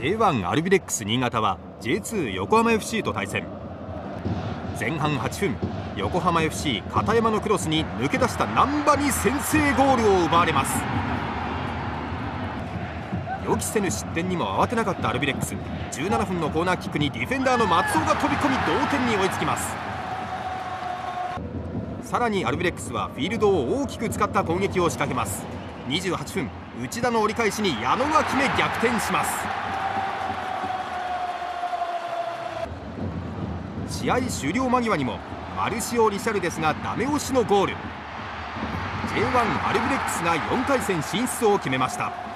J1 アルビレックス新潟は J2 横浜 FC と対戦。前半8分横浜 FC 片山のクロスに抜け出した難波に先制ゴールを奪われます。予期せぬ失点にも慌てなかったアルビレックス。17分のコーナーキックにディフェンダーの松尾が飛び込み同点に追いつきます。さらにアルビレックスはフィールドを大きく使った攻撃を仕掛けます。28分内田の折り返しに矢野が決め逆転します。試合終了間際にもマルシオ・リシャルデスがダメ押しのゴール。J1 アルビレックスが4回戦進出を決めました。